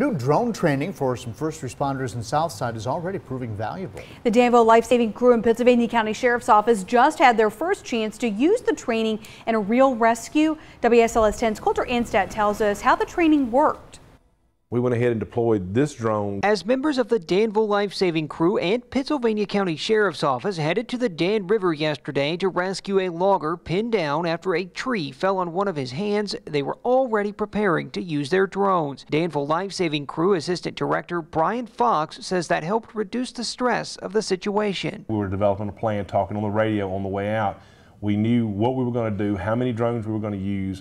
New drone training for some first responders in Southside is already proving valuable. The Danville Life Saving Crew and Pittsylvania County Sheriff's Office just had their first chance to use the training in a real rescue. WSLS 10's Colter Anstadt tells us how the training worked. We went ahead and deployed this drone. As members of the Danville Life Saving Crew and Pittsylvania County Sheriff's Office headed to the Dan River yesterday to rescue a logger pinned down after a tree fell on one of his hands, they were already preparing to use their drones. Danville Life Saving Crew Assistant Director Brian Fox says that helped reduce the stress of the situation. We were developing a plan, talking on the radio on the way out. We knew what we were going to do, how many drones we were going to use.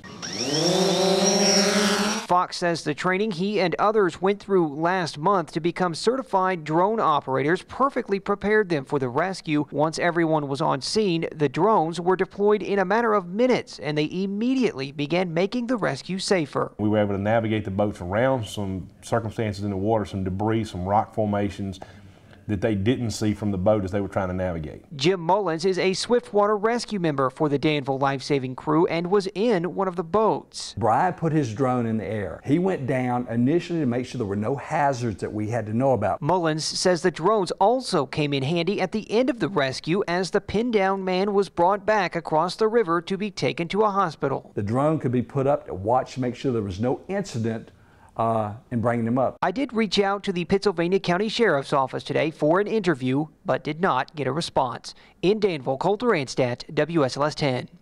Fox says the training he and others went through last month to become certified drone operators perfectly prepared them for the rescue. Once everyone was on scene, the drones were deployed in a matter of minutes and they immediately began making the rescue safer. We were able to navigate the boats around some circumstances in the water, some debris, some rock formations, that they didn't see from the boat as they were trying to navigate. Jim Mullins is a Swiftwater rescue member for the Danville Life Saving Crew and was in one of the boats. Brian put his drone in the air. He went down initially to make sure there were no hazards that we had to know about. Mullins says the drones also came in handy at the end of the rescue as the pinned down man was brought back across the river to be taken to a hospital. The drone could be put up to watch to make sure there was no incident uh, and bringing them up. I did reach out to the Pittsylvania County Sheriff's Office today for an interview, but did not get a response. In Danville, Colter Anstadt, WSLS 10.